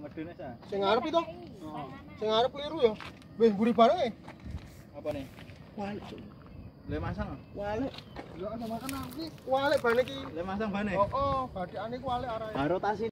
medune sa. Sing ngarep itu. Sing ngarep keliru ya. Wis mburi bareng e. Apa ne? Walek. Le masang. Walek. Yo ana makan aku. iki. Walek bane iki. Le masang bane. Heeh, oh, oh, badekane ku walik arahe. Barotasi